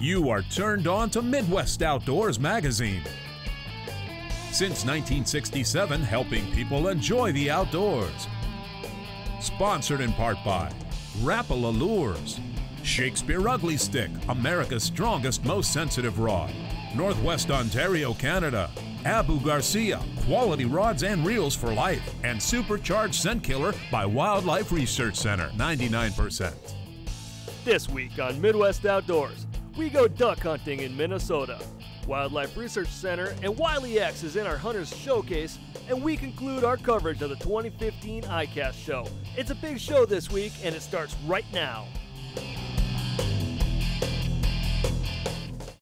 You are turned on to Midwest Outdoors magazine. Since 1967, helping people enjoy the outdoors. Sponsored in part by Rapala Lures, Shakespeare Ugly Stik, America's strongest, most sensitive rod, Northwest Ontario, Canada, Abu Garcia, quality rods and reels for life, and Supercharged Scent Killer by Wildlife Research Center, 99%. This week on Midwest Outdoors, we go duck hunting in Minnesota. Wildlife Research Center and Wiley X is in our Hunters Showcase, and we conclude our coverage of the 2015 ICAST show. It's a big show this week, and it starts right now.